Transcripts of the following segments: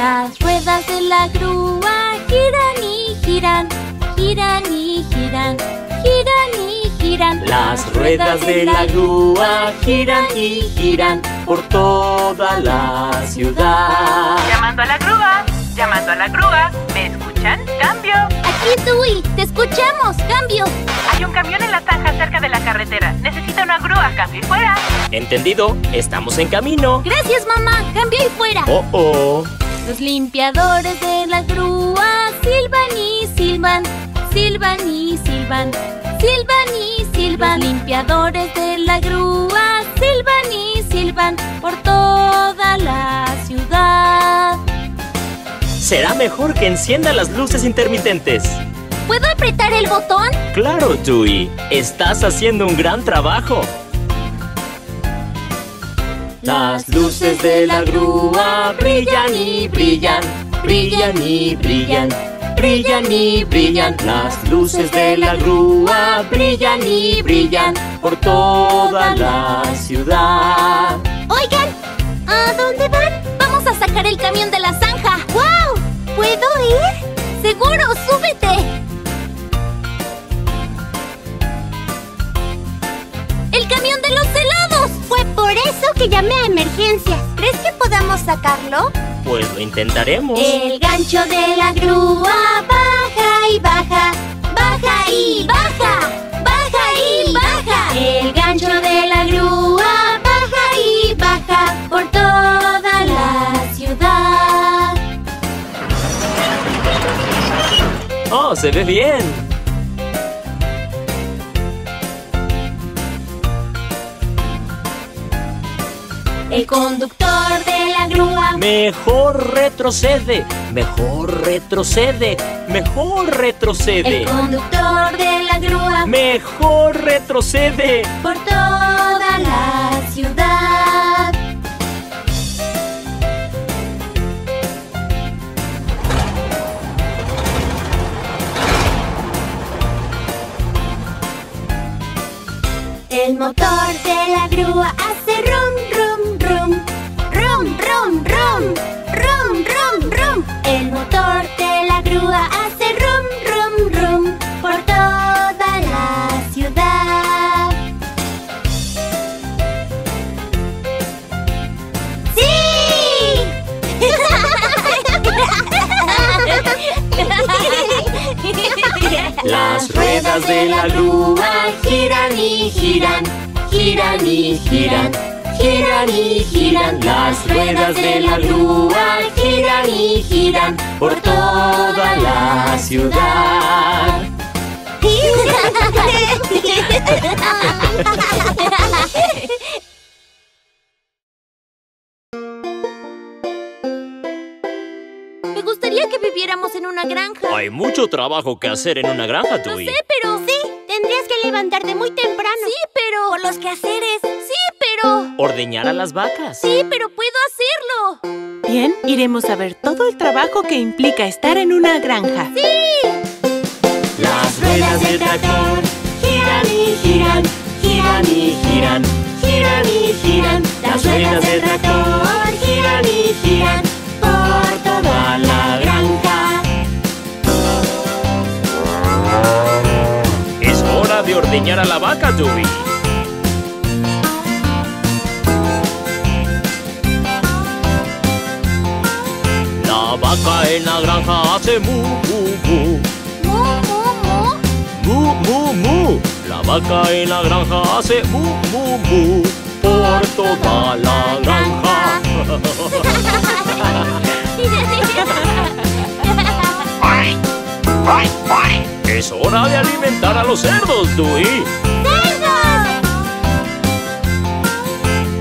Las ruedas de la grúa giran y giran, giran y giran, giran y giran. Las ruedas de la grúa giran y giran por toda la ciudad. Llamando a la grúa, llamando a la grúa. ¿Me escuchan? ¡Cambio! Aquí, Dewey. Te escuchamos. ¡Cambio! Hay un camión en la zanja cerca de la carretera. Necesita una grúa. ¡Cambio y fuera! Entendido, estamos en camino. Gracias, mamá. Cambio y fuera. Oh, oh. Los limpiadores de la grúa silban y silban, silban y silban, silban y silban. Los limpiadores de la grúa silban y silban por toda la ciudad. Será mejor que encienda las luces intermitentes. ¿Puedo apretar el botón? Claro, Dewey. Estás haciendo un gran trabajo. Las luces de la grúa brillan y brillan, brillan y brillan, brillan y brillan. Las luces de la grúa brillan y brillan por toda la ciudad. Oigan, ¿a dónde van? Vamos a sacar el camión de la zanja. ¡Wow! ¿Puedo ir? Seguro, súbete. ¡El camión de los helados! Fue por eso que llamé a emergencia. ¿Crees que podamos sacarlo? Pues lo intentaremos. El gancho de la grúa baja y baja, baja y baja, baja y baja. El gancho de la grúa baja y baja por toda la ciudad. Oh, se ve bien. El conductor de la grúa Mejor retrocede, mejor retrocede, mejor El retrocede. conductor de la grúa Mejor retrocede. por toda la ciudad. El motor de la grúa hace rum, rum, rum, rum. El motor de la grúa hace rum, rum, rum por toda la ciudad. ¡Sí! Las ruedas de la grúa giran y giran, giran y giran, giran y giran. Las ruedas de la grúa giran y giran por toda la ciudad. Me gustaría que viviéramos en una granja. Hay mucho trabajo que hacer en una granja, No Dewey. sé, pero... Sí, tendrías que levantarte muy temprano. Sí, pero... Por los quehaceres. Sí, pero... Ordeñar a las vacas. Sí, pero puedo hacerlo. Bien, iremos a ver todo el trabajo que implica estar en una granja. Las ruedas del tractor giran y giran, giran y giran, giran y giran. Las ruedas del tractor giran y giran por toda la granja. Es hora de ordeñar a la vaca, Dewey. En la granja hace mu, mu, mu. Mu, mu, mu. Mu, mu, mu. La vaca en la granja hace mu, mu, mu. Por toda la granja. Es hora de alimentar a los cerdos, Dewey.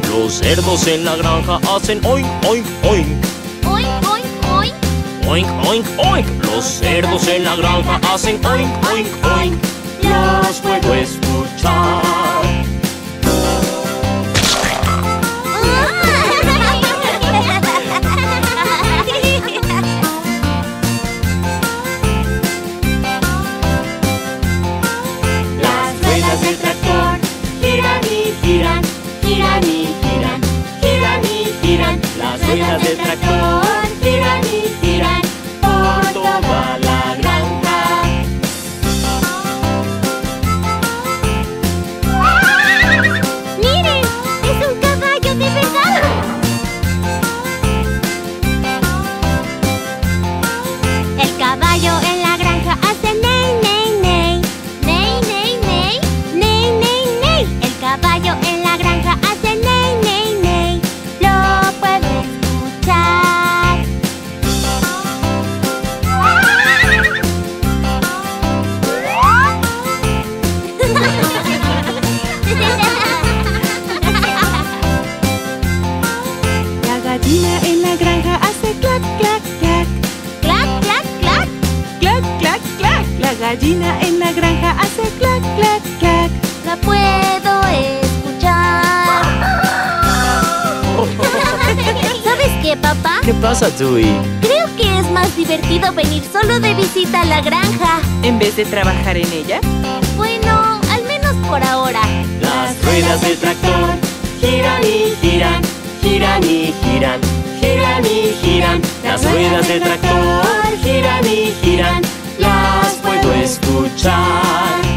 Los cerdos en la granja hacen. Oink, oink, oink. Oink, oink, oink. Los cerdos en la granja hacen oink, oink, oink. Los puedo escuchar. Pasa, Tui? Creo que es más divertido venir solo de visita a la granja. ¿En vez de trabajar en ella? Bueno, al menos por ahora. Las ruedas del tractor giran y giran, giran y giran, giran y giran. Las ruedas del tractor giran y giran, las puedo escuchar.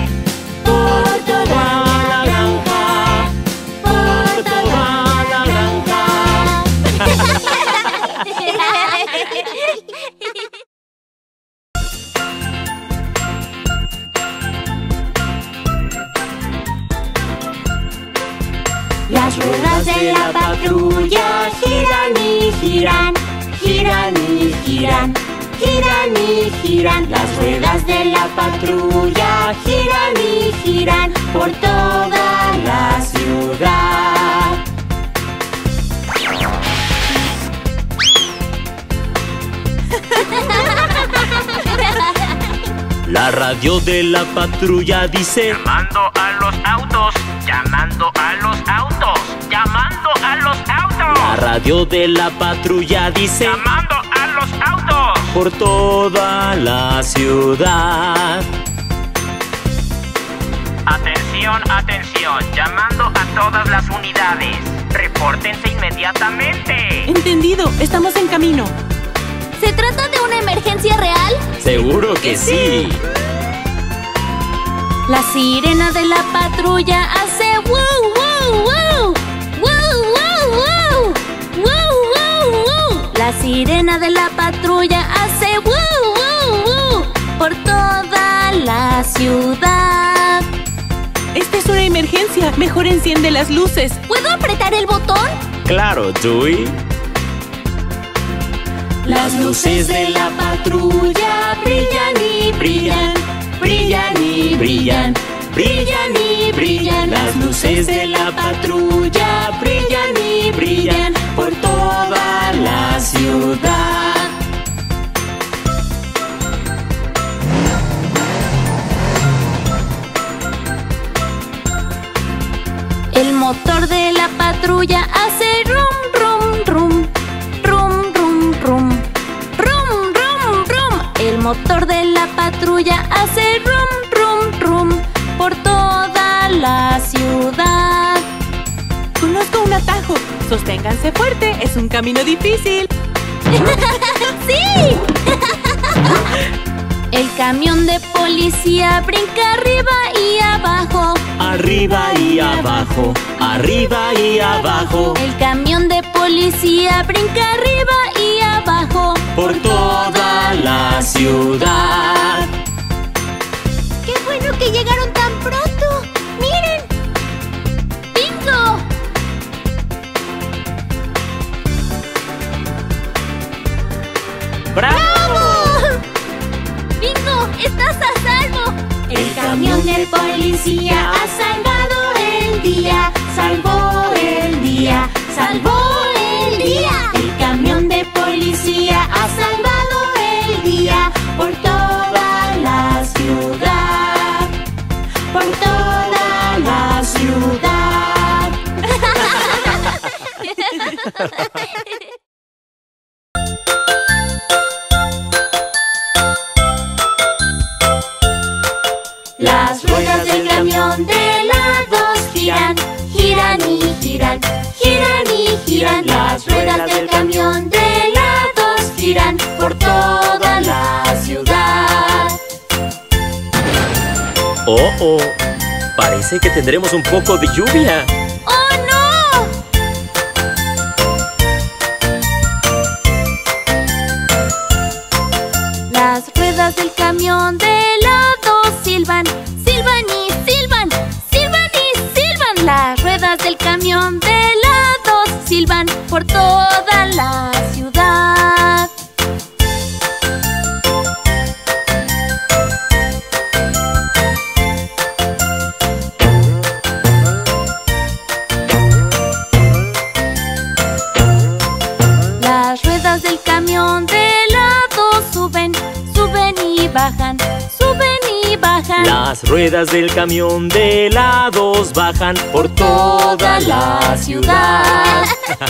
Giran. Las ruedas de la patrulla giran y giran por toda la ciudad. La radio de la patrulla dice Llamando a los autos, llamando a los autos, llamando a los La autos, radio de la patrulla dice llamando a los autos. Por toda la ciudad. Atención, atención, llamando a todas las unidades. Repórtense inmediatamente. Entendido, estamos en camino. ¿Se trata de una emergencia real? Seguro que sí. La sirena de la patrulla hace wow, wow, wow. Wow, sirena de la patrulla hace wow, wow, wow. Por toda la ciudad. Esta es una emergencia. Mejor enciende las luces. ¿Puedo apretar el botón? Claro, Dewey. Las luces de la patrulla brillan y brillan, brillan y brillan, brillan y brillan. Las luces de la patrulla brillan y brillan por toda la ciudad. El motor de la patrulla hace rum rum rum, rum rum rum, rum rum rum. El motor de la patrulla hace rum rum rum por toda la ciudad. Conozco un atajo Sosténganse fuerte. Es un camino difícil. ¡Sí! El camión de policía brinca arriba y abajo. Arriba y abajo, arriba y abajo, El camión de policía brinca arriba y abajo. por toda la ciudad. ¡Qué bueno que llegaron tan ¡Bravo! ¡Bingo! ¡Estás a salvo! El camión de policía ha salvado parece que tendremos un poco de lluvia. ruedas del camión de helados bajan por toda la ciudad.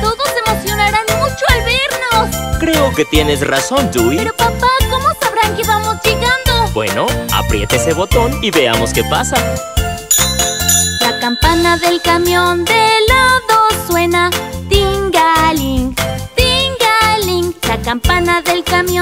Todos se emocionarán mucho al vernos. Creo que tienes razón, Dewey. Pero papá, ¿cómo sabrán que vamos llegando? Bueno, apriete ese botón y veamos qué pasa. La campana del camión de helados suena. Tingaling, tingaling, la campana del camión.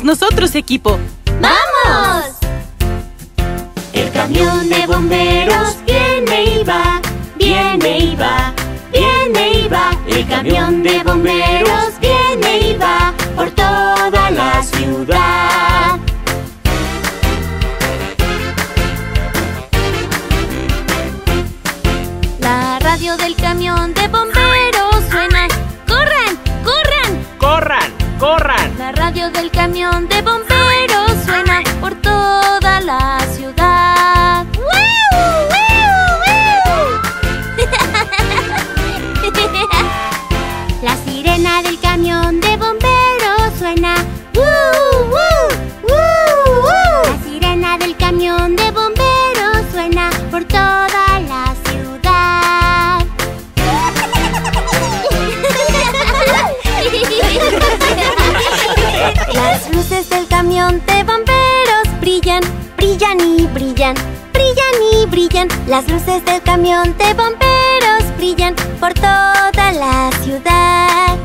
nosotros, equipo! ¡Vamos! El camión de bomberos Las luces del camión de bomberos brillan por toda la ciudad.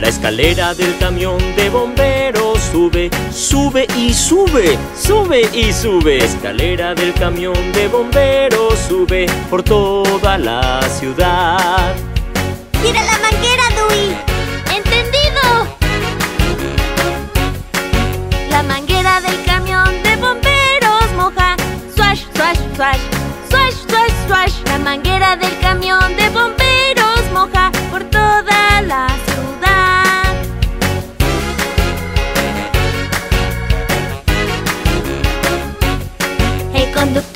La escalera del camión de bomberos sube, sube y sube, sube y sube. Escalera del camión de bomberos sube por toda la ciudad. ¡Gira la manguera! swash, swash, swash, swash. La manguera del camión de bomberos moja por toda la ciudad. El conductor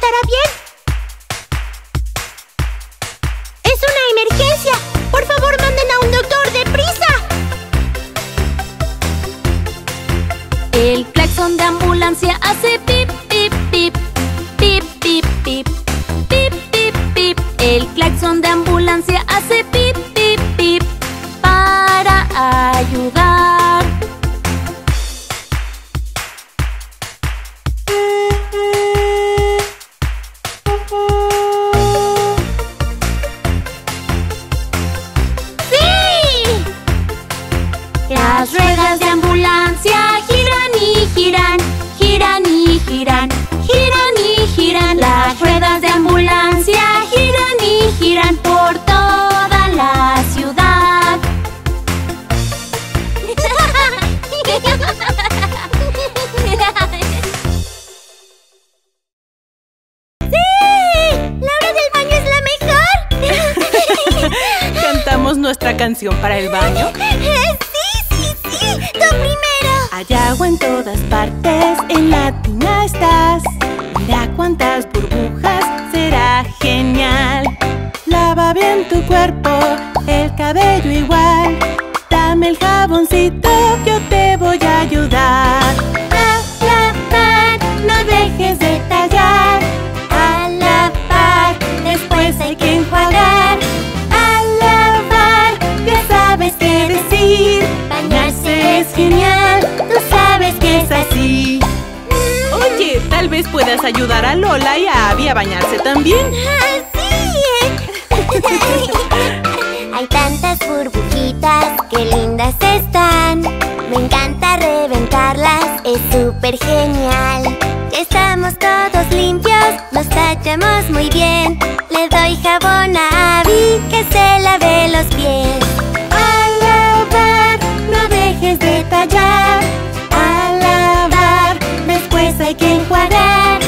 estará bien. ¡Es una emergencia! ¡Por favor, manden a un doctor deprisa! El claxon de ambulancia hace súper genial. Estamos todos limpios, nos tachamos muy bien. Le doy jabón a Abby que se lave los pies. A lavar, no dejes de tallar. A lavar, después hay que enjuagar.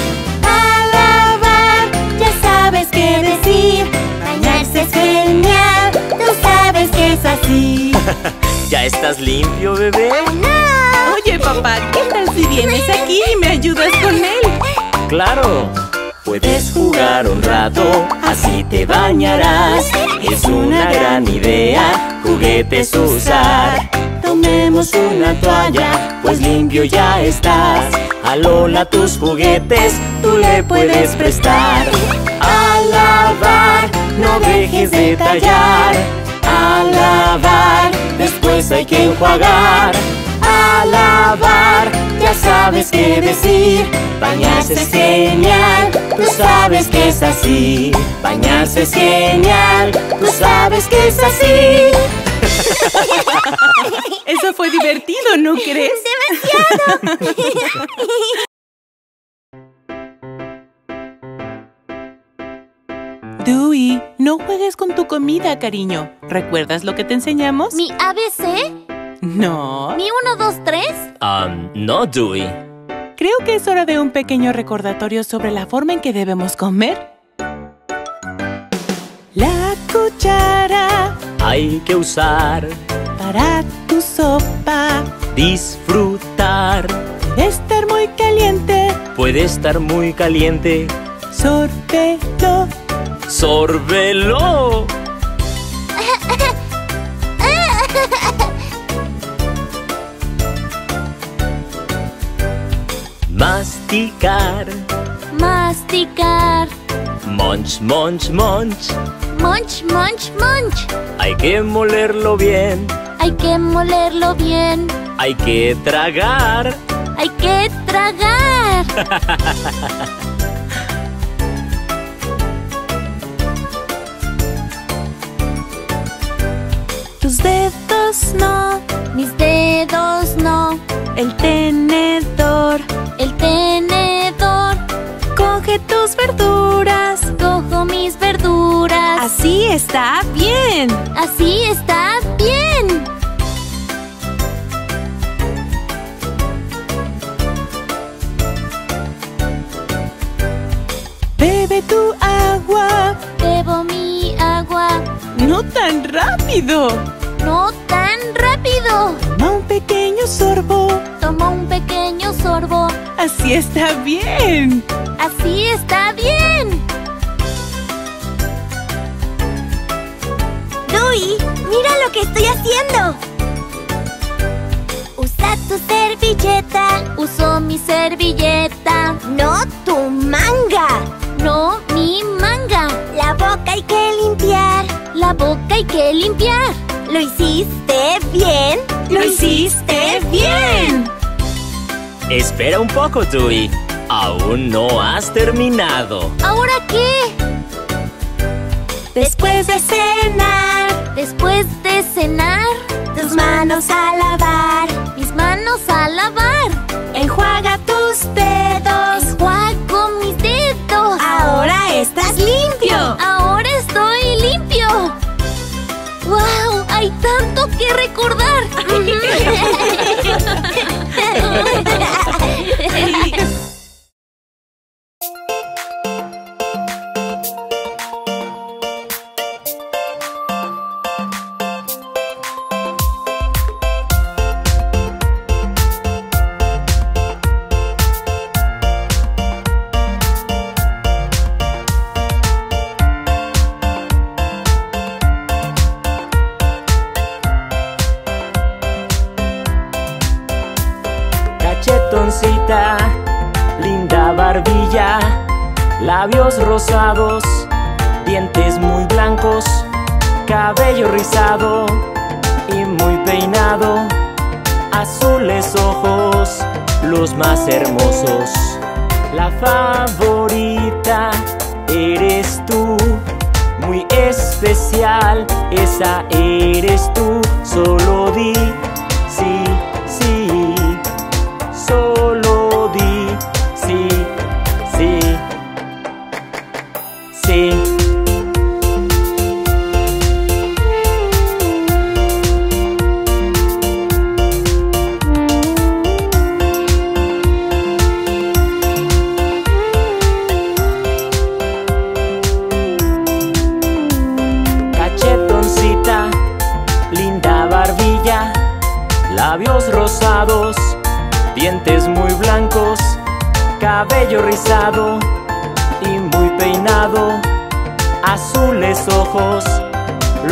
A lavar, ya sabes qué decir. Bañarse es genial, tú sabes que es así. ¿Ya estás limpio, bebé? Oye, papá, ¿qué tal si vienes aquí y me ayudas con él? Claro. Puedes jugar un rato, así te bañarás. Es una gran idea, juguetes usar. Tomemos una toalla, pues limpio ya estás. A Lola tus juguetes, tú le puedes prestar. A lavar, no dejes de tallar. A lavar, después hay que enjuagar. A lavar, ya sabes qué decir. Bañarse es genial, tú sabes que es así. Bañarse es genial, tú sabes que es así. Eso fue divertido, ¿no crees? Dewey, no juegues con tu comida, cariño. ¿Recuerdas lo que te enseñamos? ¿Mi ABC? No. ¿Mi 1, 2, 3? Um, no, Dewey. Creo que es hora de un pequeño recordatorio sobre la forma en que debemos comer. La cuchara Hay que usar, para tu sopa disfrutar. debe estar muy caliente. Puede estar muy caliente, Sorbelo. ¡Sórbelo! Masticar, Masticar. munch, munch, munch. Munch, munch, munch. Hay que molerlo bien, Hay que molerlo bien. hay que tragar. Hay que tragar. no. Mis dedos no. El tenedor. El tenedor. Coge tus verduras. Cojo mis verduras. Así está bien. Así está bien. Bebe tu agua. Bebo mi agua. No tan rápido. No tan rápido. Toma un pequeño sorbo. Toma un pequeño sorbo. Así está bien. Así está bien. Dewey, mira lo que estoy haciendo. Usa tu servilleta. Uso mi servilleta. No tu manga. No mi manga. La boca hay que limpiar. La boca hay que limpiar. ¿Lo hiciste bien? ¡Lo hiciste bien! Espera un poco, Dewey. Aún no has terminado. ¿Ahora qué? Después de cenar, Después de cenar, tus manos a lavar. mis manos a lavar. Tanto que recordar. La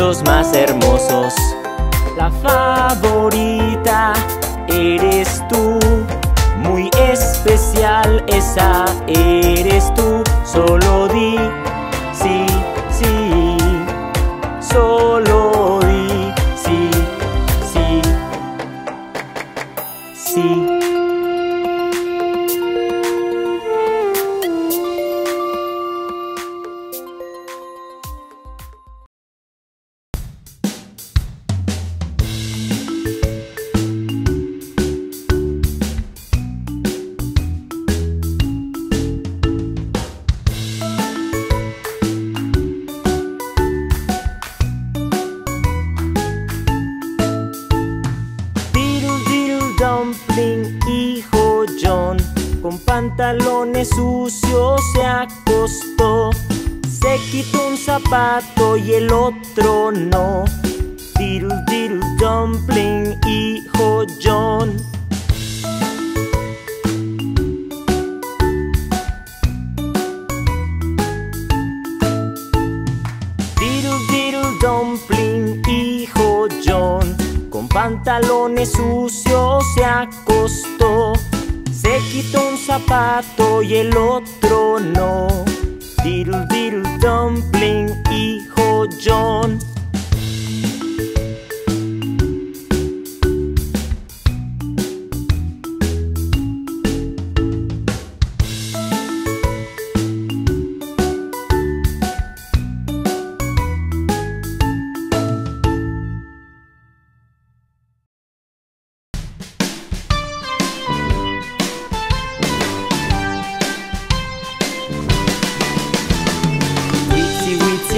los más hermosos. La favorita eres tú, muy especial, esa eres tú, solo di sí, sí, solo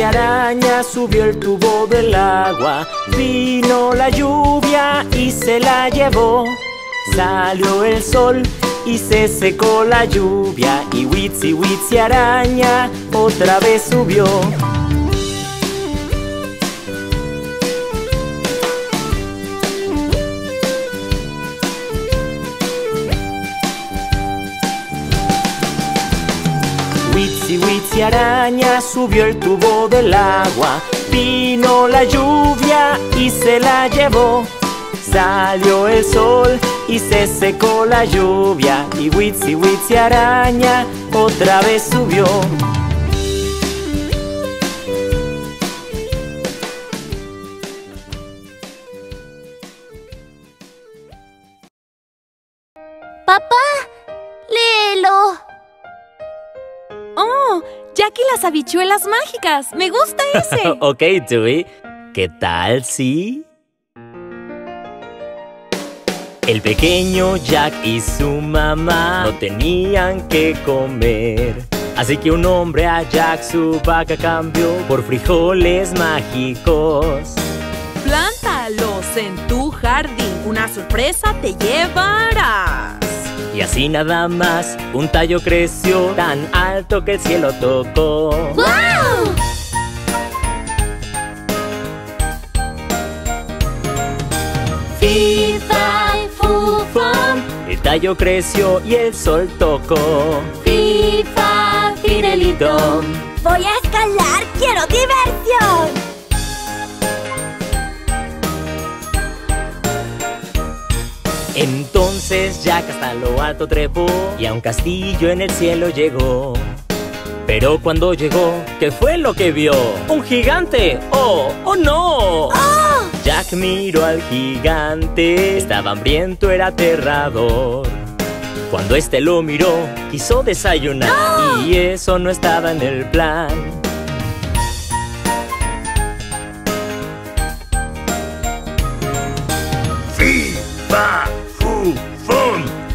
Araña subió el tubo del agua, vino la lluvia y se la llevó. Salió el sol y se secó la lluvia y Witsi Witsi araña otra vez subió. Araña subió el tubo del agua, vino la lluvia y se la llevó. Salió el sol y se secó la lluvia y Witsi Witsi araña otra vez subió. Y las habichuelas mágicas. Me gusta ese. ok, Dewey, ¿qué tal si? El pequeño Jack y su mamá no tenían que comer. Así que un hombre a Jack su vaca cambió por frijoles mágicos. Plántalos en tu jardín. Una sorpresa te llevarás. Y así nada más, un tallo creció tan alto que el cielo tocó. ¡Wow! Fifa, fufam, el tallo creció y el sol tocó. FIFA, Fidelito, Voy a escalar, quiero diversión. Entonces Jack hasta lo alto trepó y a un castillo en el cielo llegó. Pero cuando llegó, ¿qué fue lo que vio? ¡Un gigante! ¡Oh! ¡Oh no! Jack miró al gigante, estaba hambriento, era aterrador. Cuando este lo miró, quiso desayunar y eso no estaba en el plan.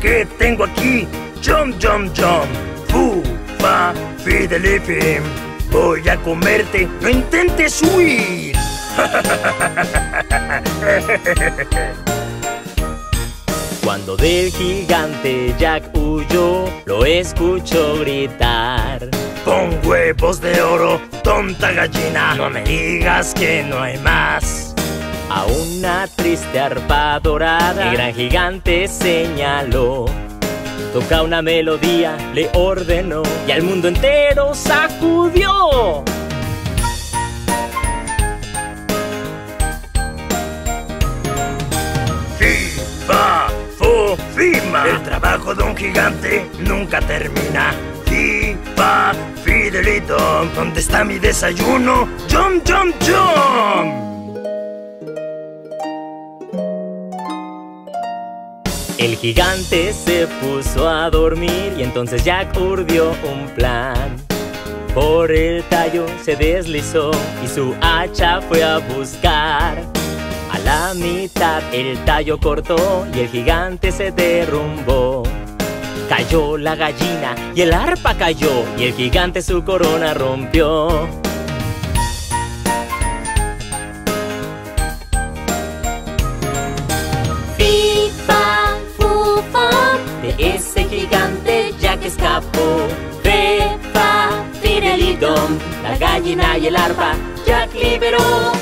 ¿Qué tengo aquí? Jump, jump, jump. Fu, fa, fidelifim. Voy a comerte. No intentes huir. Cuando del gigante Jack huyó, lo escuchó gritar. Pon huevos de oro, tonta gallina. No me digas que no hay más. A una triste arpa dorada, el gran gigante señaló. Toca una melodía, le ordenó, y al mundo entero sacudió. Fi, fa, fu, fima. El trabajo de un gigante nunca termina. Fi, fa, fidelito. ¿Dónde está mi desayuno? Jump, jump, jump. El gigante se puso a dormir y entonces Jack urdió un plan. Por el tallo se deslizó y su hacha fue a buscar. A la mitad el tallo cortó y el gigante se derrumbó. Cayó la gallina y el arpa cayó y el gigante su corona rompió. Escapó. Fefa, Fidelidom, la gallina y el arpa Jack liberó.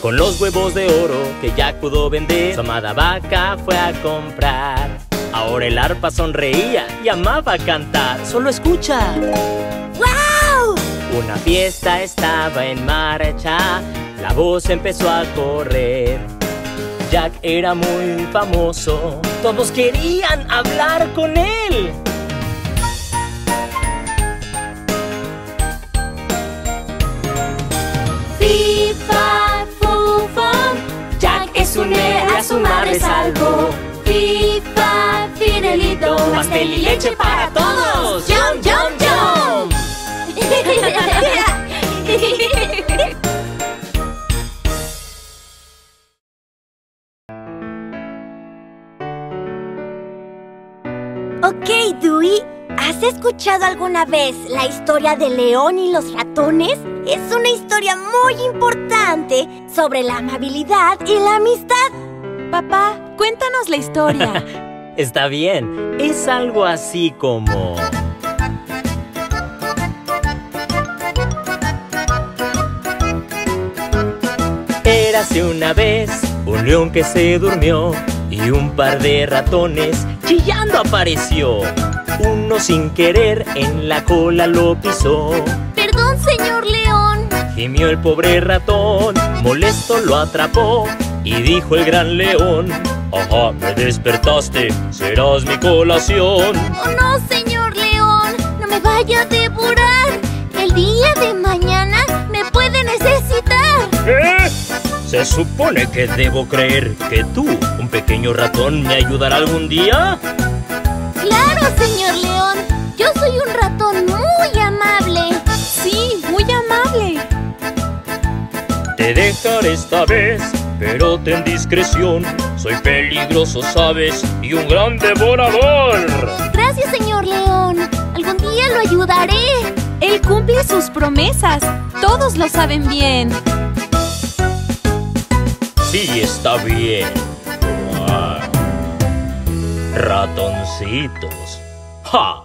Con los huevos de oro que Jack pudo vender, su amada vaca fue a comprar. Ahora el arpa sonreía y amaba cantar. Solo escucha. ¡Wow! Una fiesta estaba en marcha, la voz empezó a correr. Jack era muy famoso, todos querían hablar con él. FIFA, fufa, Jack es un héroe, a su madre salvó. FIFA, fidelito, Pastel y leche para todos. Jump, jump, jump. ok, Dewey, ¿Has escuchado alguna vez la historia de León y los ratones? Es una historia muy importante sobre la amabilidad y la amistad. Papá, cuéntanos la historia. Está bien, es algo así como... Érase una vez un león que se durmió y un par de ratones chillando apareció. Uno sin querer en la cola lo pisó. Perdón, señor León. Gimió el pobre ratón, molesto lo atrapó y dijo el gran león, Ajá, me despertaste, serás mi colación. Oh no, señor León. No me vaya a devorar. El día de mañana me puede necesitar. ¿Qué? ¿Se supone que debo creer que tú, un pequeño ratón, me ayudará algún día? Claro, señor León. Yo soy un ratón muy amable. Sí, muy amable. Te dejaré esta vez, pero ten discreción. Soy peligroso, sabes, y un gran devorador. Gracias, señor León. Algún día lo ayudaré. Él cumple sus promesas. Todos lo saben bien. Sí, está bien. Ratoncitos. ¡Ja!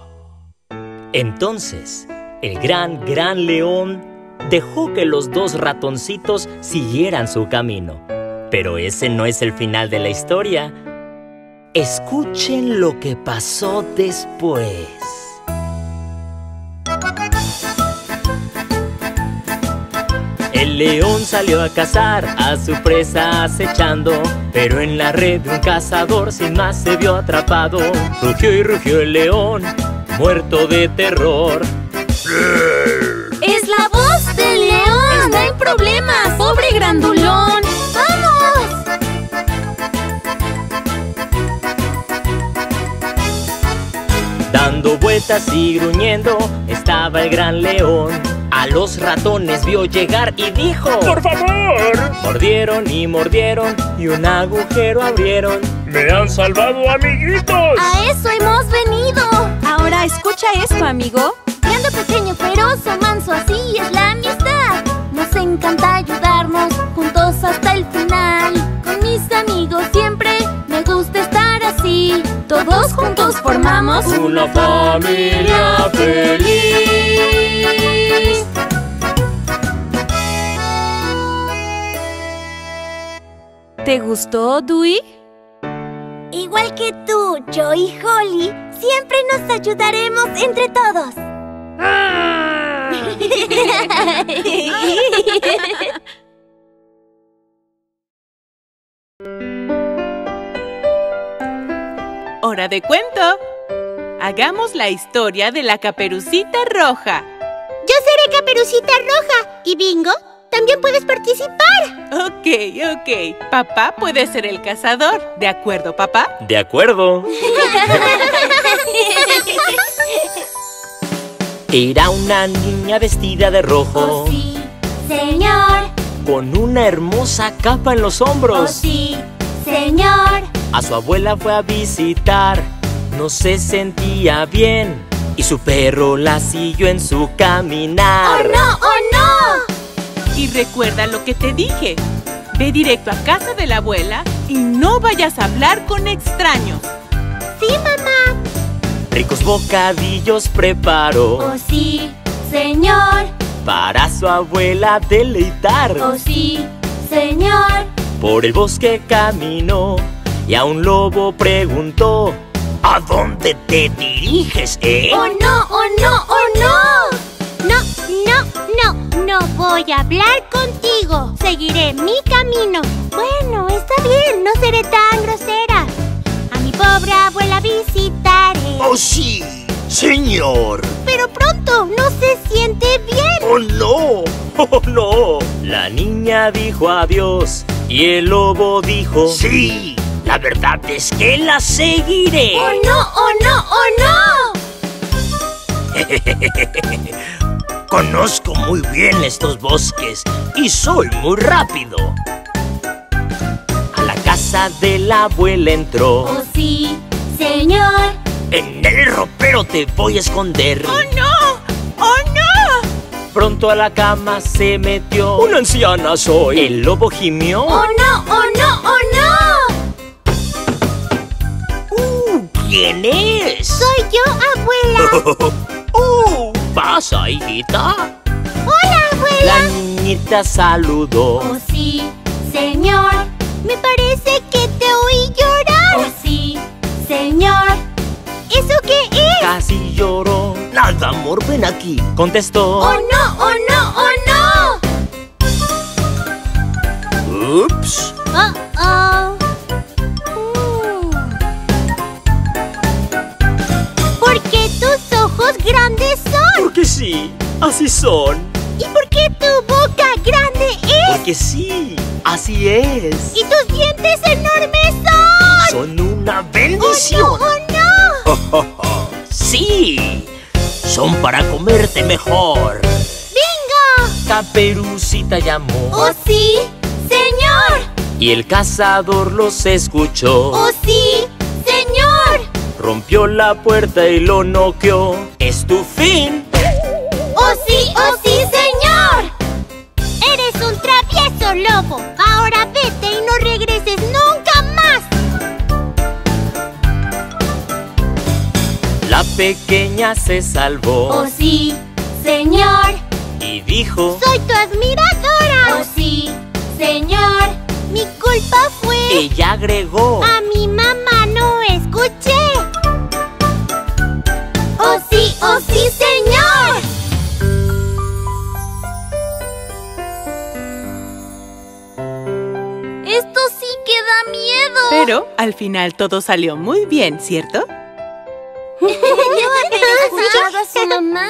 Entonces, el gran, gran león dejó que los dos ratoncitos siguieran su camino. Pero ese no es el final de la historia. Escuchen lo que pasó después. El león salió a cazar a su presa acechando, pero en la red de un cazador sin más se vio atrapado. Rugió y rugió el león, muerto de terror. Es la voz del león. Está en problemas. ¡Pobre grandulón! ¡Vamos! Dando vueltas y gruñendo estaba el gran león. A los ratones vio llegar y dijo ¡Por favor! Mordieron y mordieron y un agujero abrieron. ¡Me han salvado, amiguitos! A eso hemos venido. Ahora escucha esto, amigo. Grande, pequeño, feroz o manso, así es la amistad. Nos encanta ayudarnos juntos hasta el final. Con mis amigos siempre me gusta estar así. Todos juntos formamos Una familia feliz. ¿Te gustó, Dewey? Igual que tú, yo y Holly, siempre nos ayudaremos entre todos. Hora de cuento. Hagamos la historia de la caperucita roja. Yo seré Caperucita Roja. ¿Y Bingo? También puedes participar. Ok, ok. Papá puede ser el cazador. ¿De acuerdo, papá? De acuerdo. Era una niña vestida de rojo, Oh sí, señor. con una hermosa capa en los Oh hombros. sí, señor. A su abuela fue a visitar, no se sentía bien y su perro la siguió en su ¡Oh caminar. no, oh no! Y recuerda lo que te dije. Ve directo a casa de la abuela y no vayas a hablar con extraños. Sí, mamá. Ricos bocadillos preparó Oh sí, señor. para su abuela deleitar. Oh sí, señor. Por el bosque caminó y a un lobo preguntó ¿A dónde te diriges, eh? ¡Oh no, oh no, oh no! No, no, no, no voy a hablar contigo. Seguiré mi camino. Bueno, está bien, no seré tan grosera. A mi pobre abuela visitaré. ¡Oh, sí! ¡Señor! Pero pronto, no se siente bien. ¡Oh, no! ¡Oh, no! La niña dijo adiós y el lobo dijo ¡Sí! La verdad es que la seguiré. ¡Oh no, oh no, oh no! Conozco muy bien estos bosques y soy muy rápido. A la casa de la abuela entró Oh sí, señor. En el ropero te voy a esconder. ¡Oh no! ¡Oh no! Pronto a la cama se metió. Una anciana soy. El lobo gimió. ¡Oh no! ¡Oh no! ¡Oh no! Uh, ¿Quién es? Soy yo, abuela. uh, pasa, hijita. Hola, abuela. La niñita saludó. ¡Oh sí, señor! Me parece que te oí llorar. ¡Oh sí, señor! ¿Eso qué es? Casi lloró. Nada, amor, ven aquí. Contestó. ¡Oh no! ¡Oh no! ¡Oh no! Ups. Oh, oh. ¿Por qué tus ojos grandes son? Porque sí, así son. ¿Y por qué tu boca grande es? Porque sí, así es. ¿Y tus dientes enormes son? Son una ¡Oh bendición. no! ¡Oh no! sí, son para comerte mejor. ¡Bingo! Caperucita llamó. ¡Oh sí, señor! Y el cazador los escuchó. ¡Oh sí, señor! Rompió la puerta y lo noqueó. Es tu fin. Pequeña se salvó. ¡Oh sí, señor! Y dijo. Soy tu admiradora. ¡Oh sí, señor! Mi culpa fue. Ella agregó. A mi mamá no escuché. ¡Oh sí, oh sí, señor! Esto sí que da miedo. Pero al final todo salió muy bien, ¿cierto? ¿No haber escuchado a su mamá?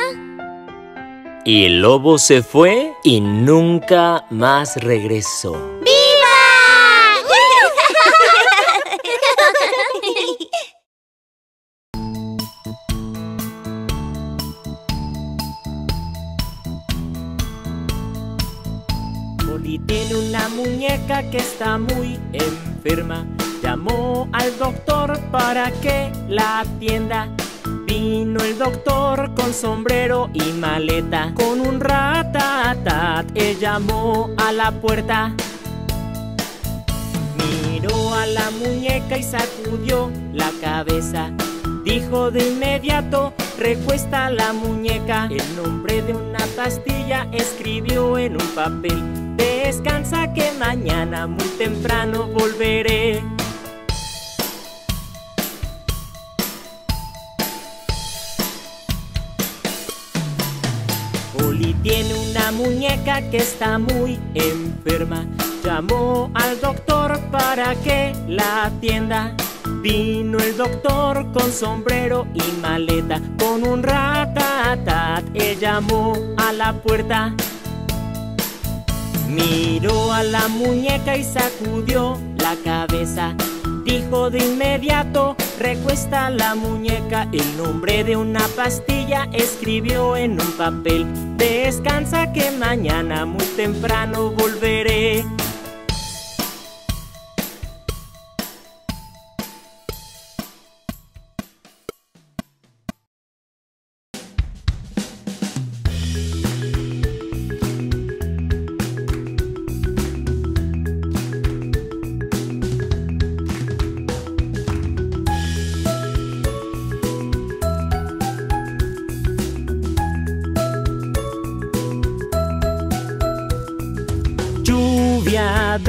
Y el lobo se fue y nunca más regresó. ¡Viva! Oli tiene una muñeca que está muy enferma. Llamó al doctor para que la atienda. Vino el doctor con sombrero y maleta. Con un ratatat, él llamó a la puerta. Miró a la muñeca y sacudió la cabeza. Dijo de inmediato, recuesta la muñeca. El nombre de una pastilla escribió en un papel. Descansa que mañana muy temprano volveré. Tiene una muñeca que está muy enferma. Llamó al doctor para que la atienda. Vino el doctor con sombrero y maleta, con un ratatat. Él llamó a la puerta. Miró a la muñeca y sacudió la cabeza. Dijo de inmediato, recuesta la muñeca. El nombre de una pastilla escribió en un papel. Descansa que mañana muy temprano volveré.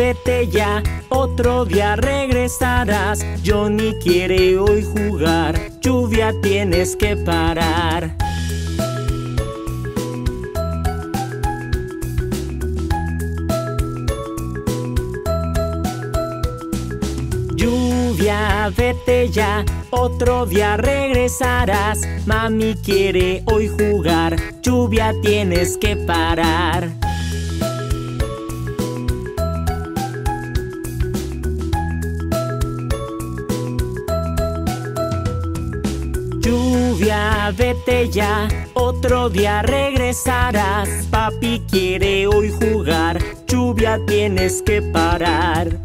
Vete ya, otro día regresarás. Johnny quiere hoy jugar, lluvia tienes que parar. Lluvia, vete ya, otro día regresarás. Mami quiere hoy jugar, lluvia tienes que parar. Vete ya, otro día regresarás. Papi quiere hoy jugar, lluvia tienes que parar.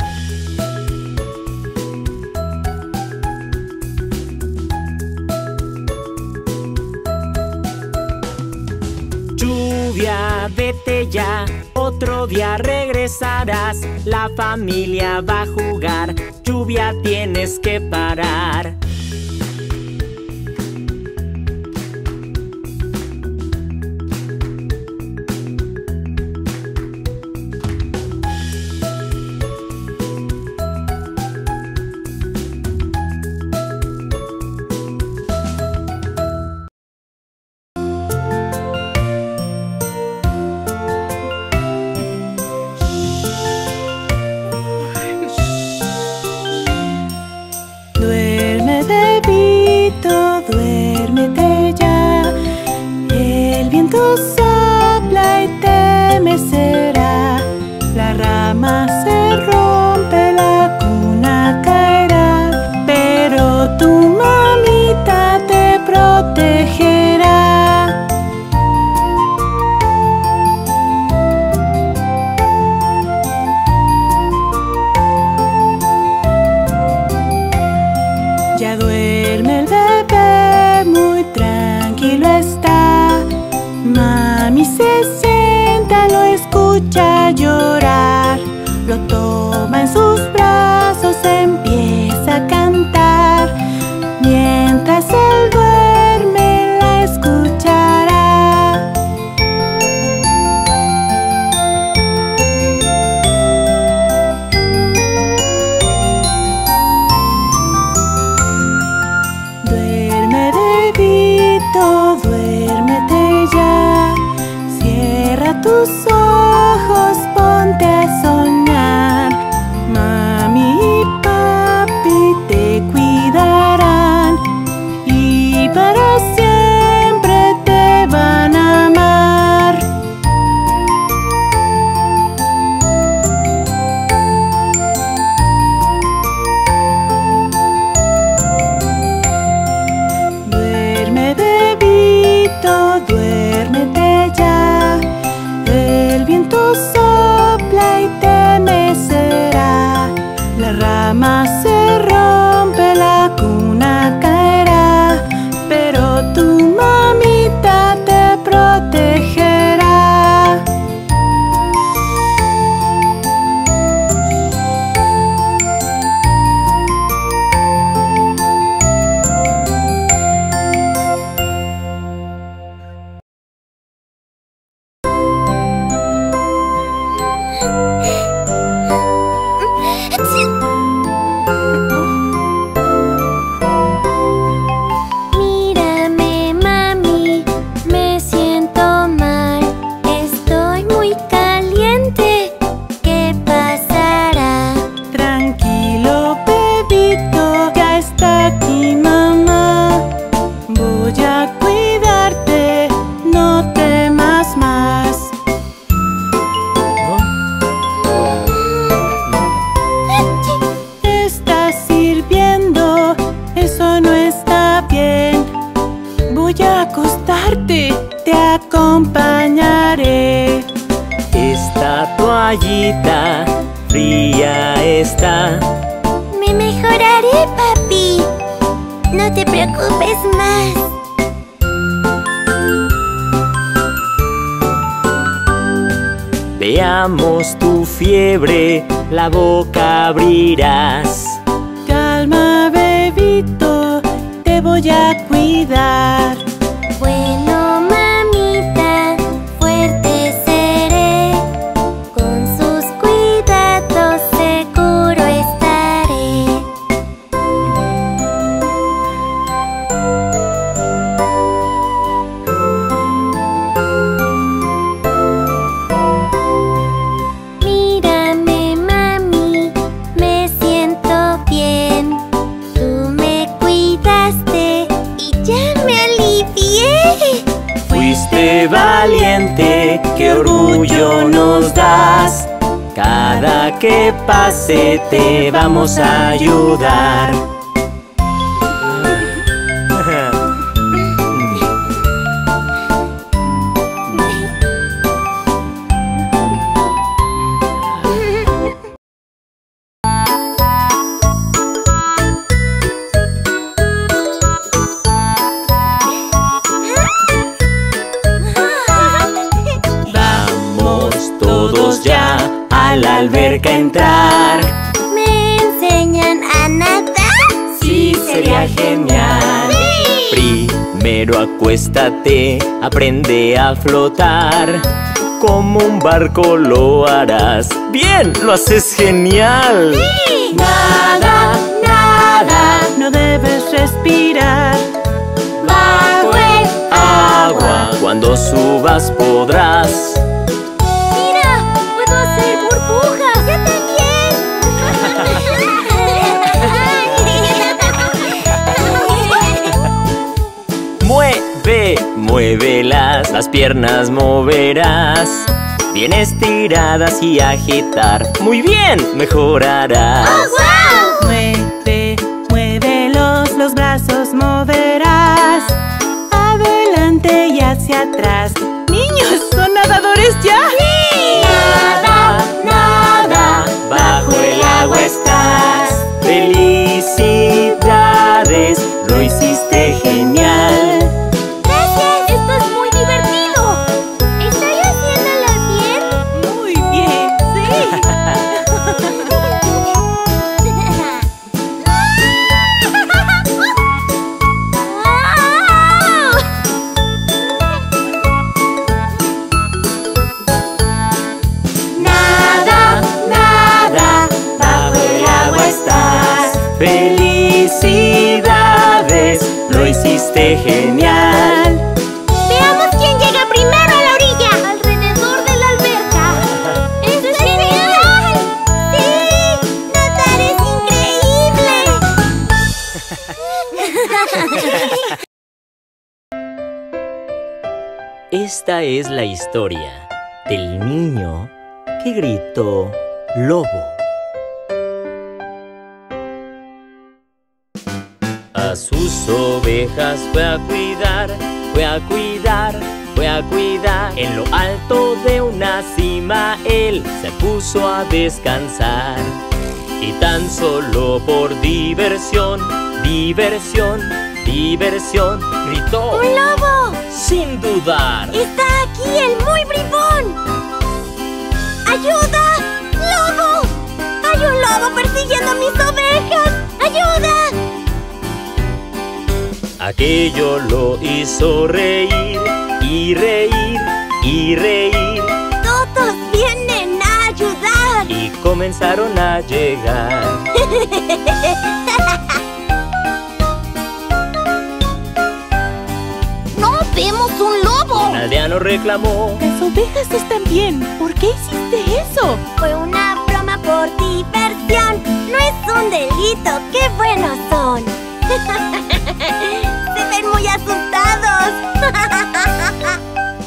Lluvia, vete ya, otro día regresarás. La familia va a jugar, lluvia tienes que parar. but I still la boca abrirás. Calma, bebito, te voy a cuidar. que pase te vamos a ayudar. Acuéstate, aprende a flotar. Como un barco lo harás. Bien, lo haces genial. ¡Sí! Nada, nada, no debes respirar. Bajo el Agua, cuando subas podrás. Muévelas, las piernas moverás. Bien estiradas y agitar. Muy bien, mejorarás. ¡Wow! Mueve, muévelos, los brazos moverás. Adelante y hacia atrás. ¡Niños, son nadadores ya! Nada, nada, bajo el agua estás. Felicidades, lo hiciste genial. Es la historia del niño que gritó lobo. A sus ovejas fue a cuidar, fue a cuidar, fue a cuidar. En lo alto de una cima él se puso a descansar. Y tan solo por diversión, diversión, diversión, gritó ¡Un lobo! Sin dudar. ¡Está aquí el muy bribón! ¡Ayuda! ¡Lobo! ¡Hay un lobo persiguiendo a mis ovejas! ¡Ayuda! Aquello lo hizo reír y reír y reír ¡Todos vienen a ayudar! y comenzaron a llegar. Un aldeano reclamó. Las ovejas están bien. ¿Por qué hiciste eso? Fue una broma por diversión. No es un delito. ¡Qué buenos son! Se ven muy asustados.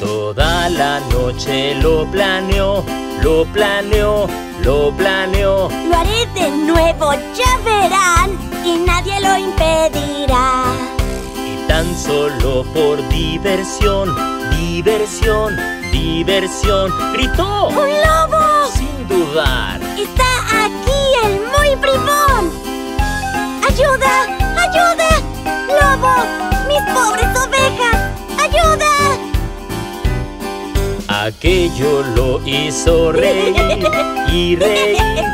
Toda la noche lo planeó, lo planeó, lo planeó. Lo haré de nuevo, ya verán. Y nadie lo impedirá. Tan solo por diversión, diversión, diversión, gritó ¡Un lobo! sin dudar. ¡Está aquí el muy bribón! ¡Ayuda! ¡Ayuda! ¡Lobo! ¡Mis pobres ovejas! ¡Ayuda! Aquello lo hizo reír y reír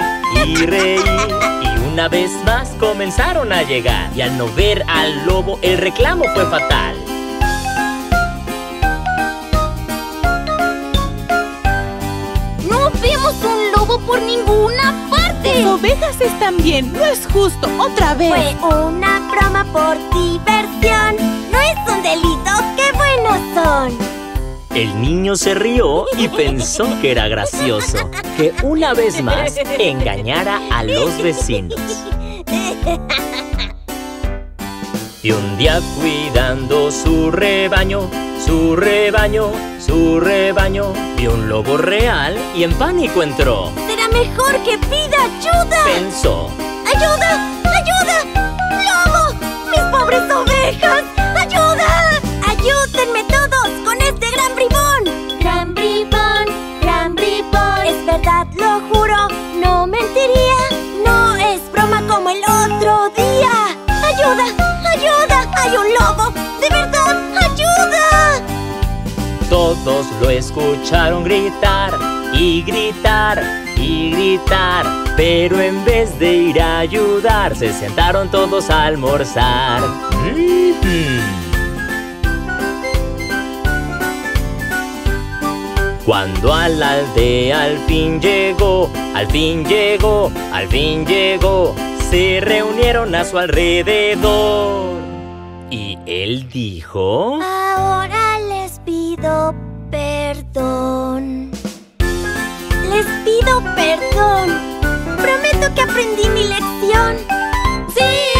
y reír. Una vez más comenzaron a llegar. Y al no ver al lobo, el reclamo fue fatal. ¡No vemos un lobo por ninguna Las parte! ovejas están bien. No es justo. Otra vez. Fue una broma por diversión. No es un delito, qué buenos son. El niño se rió y pensó que era gracioso que una vez más engañara a los vecinos. Y un día cuidando su rebaño, su rebaño, su rebaño, vio un lobo real y en pánico entró. Será mejor que pida ayuda. Pensó, ¡Ayuda! ¡Ayuda! ¡Lobo! ¡Mis pobres ovejas! No es broma como el otro día. ¡Ayuda! ¡Ayuda! ¡Hay un lobo! ¡De verdad! ¡Ayuda! todos lo escucharon gritar y gritar y gritar. Pero en vez de ir a ayudar, se sentaron todos a almorzar. Cuando a la aldea al fin llegó, al fin llegó, al fin llegó, se reunieron a su alrededor. Y él dijo... Ahora les pido perdón. Les pido perdón. Prometo que aprendí mi lección. ¡Sí!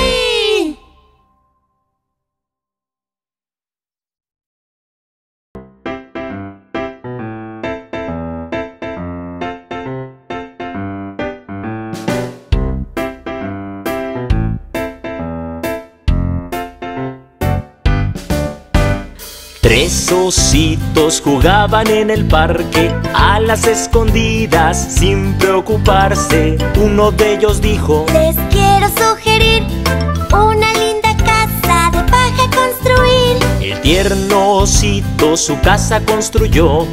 Tres ositos jugaban en el parque a las escondidas sin preocuparse. Uno de ellos dijo, Les quiero sugerir una linda casa de paja construir. el tierno osito su casa construyó,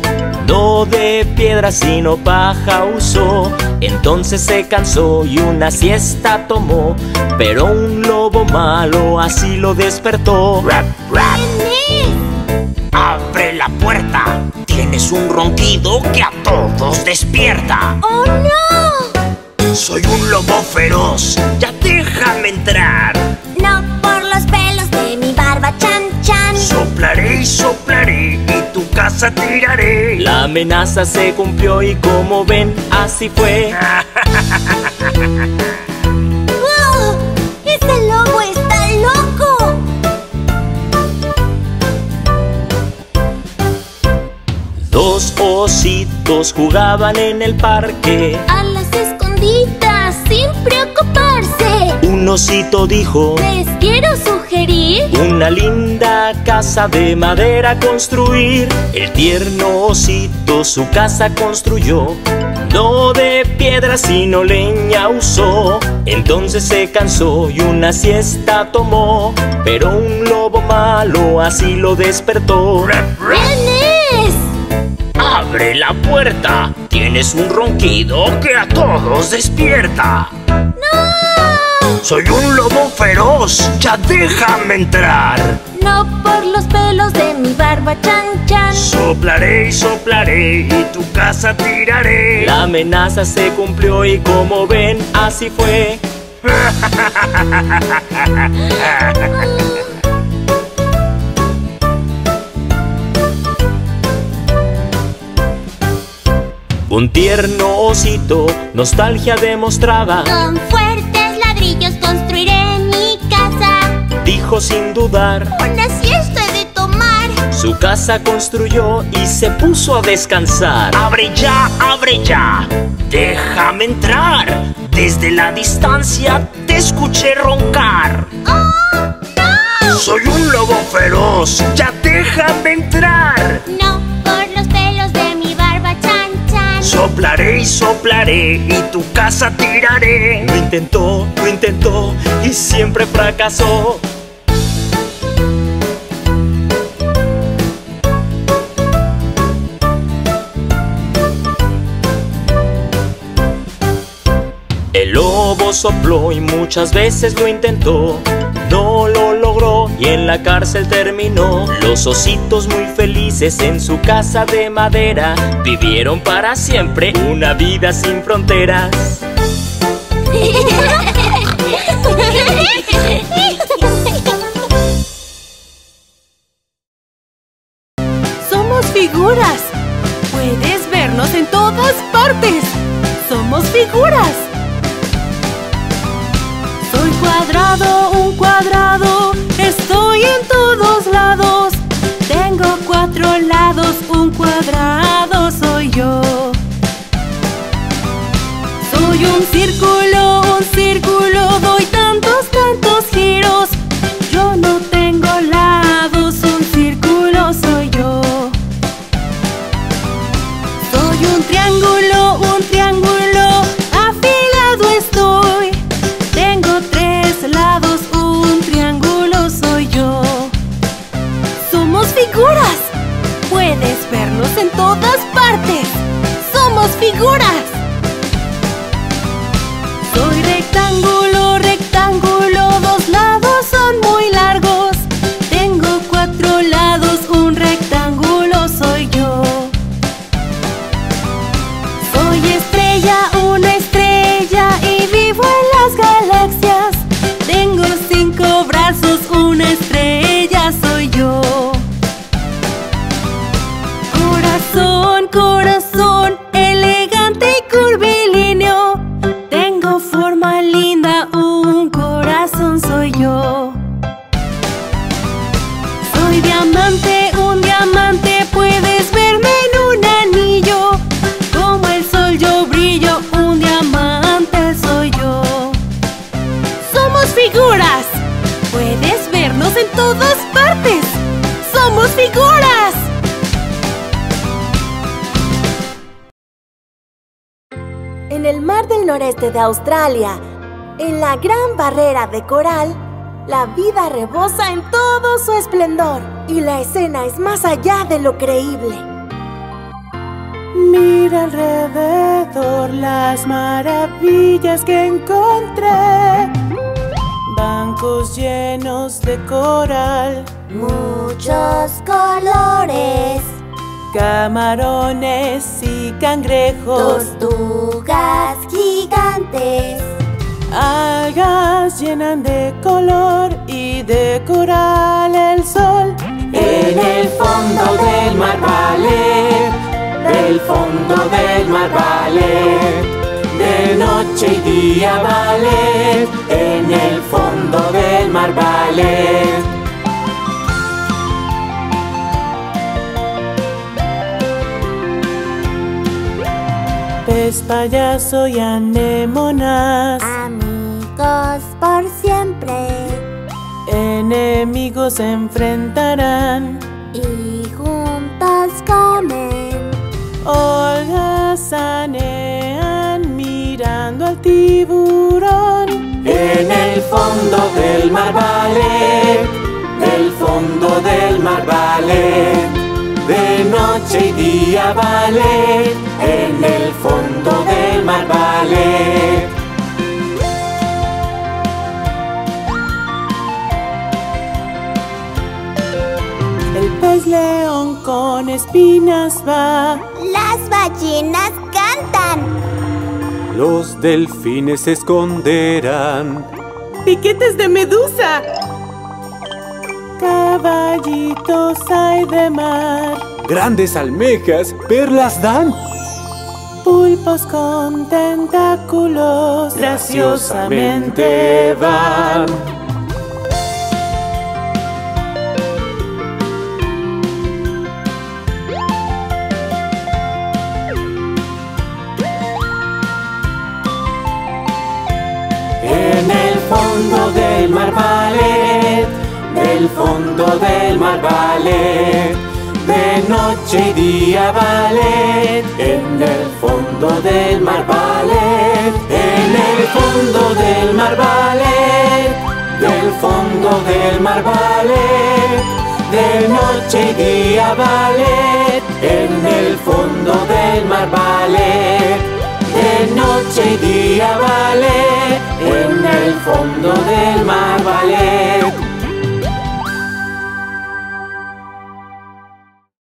no de piedra sino paja usó. Entonces se cansó y una siesta tomó, pero un lobo malo así lo despertó. Abre la puerta. Tienes un ronquido que a todos despierta. ¡Oh no! Soy un lobo feroz. Ya déjame entrar. No por los pelos de mi barba chan chan. Soplaré y soplaré y tu casa tiraré. La amenaza se cumplió y como ven, así fue. Dos ositos jugaban en el parque. A las escondidas sin preocuparse. Un osito dijo, Les quiero sugerir una linda casa de madera construir. El tierno osito su casa construyó. No de piedra sino leña usó. Entonces se cansó y una siesta tomó. Pero un lobo malo así lo despertó. Abre la puerta. Tienes un ronquido que a todos despierta. ¡No! Soy un lobo feroz. Ya déjame entrar. No por los pelos de mi barba chan chan. Soplaré y soplaré y tu casa tiraré. La amenaza se cumplió y como ven, así fue. Un tierno osito, nostalgia demostraba, Con fuertes ladrillos construiré mi casa. dijo sin dudar. Una siesta he de tomar. Su casa construyó y se puso a descansar. Abre ya, abre ya. Déjame entrar. Desde la distancia te escuché roncar. ¡Oh, no! Soy un lobo feroz. Ya déjame entrar. No Soplaré y soplaré y tu casa tiraré. Lo intentó, lo intentó y siempre fracasó. El lobo sopló y muchas veces lo intentó. Y en la cárcel terminó. Los ositos muy felices en su casa de madera vivieron para siempre una vida sin fronteras. Somos figuras. Cuadrado soy yo. Soy un círculo, un círculo. Doy tantos, tantos giros. Somos figuras. Noreste de Australia, en la gran barrera de coral, la vida rebosa en todo su esplendor y la escena es más allá de lo creíble. Mira alrededor las maravillas que encontré. Bancos llenos de coral, Muchos colores, camarones y cangrejos, tortugas gigantes, algas llenan de color y de coral el sol. En el fondo del mar ballet, del fondo del mar ballet, de noche y día ballet, en el fondo del mar ballet. Pez payaso y anémonas, amigos por siempre enemigos se enfrentarán. y juntos comen. Holgazanean mirando al tiburón. En el fondo del mar ballet, del fondo del mar ballet, de noche y día ballet, en el fondo del mar ballet. El pez león con espinas va. Las ballenas cantan. Los delfines se esconderán. Piquetes de medusa. Caballitos hay de mar. Grandes almejas, perlas dan. Pulpos con tentáculos graciosamente van. En el fondo del mar ballet, del fondo del mar ballet, de noche y día ballet, en el fondo del mar ballet, en el fondo del mar ballet, del fondo del mar ballet, de noche y día ballet, en el fondo del mar ballet de noche y día vale en el fondo del mar.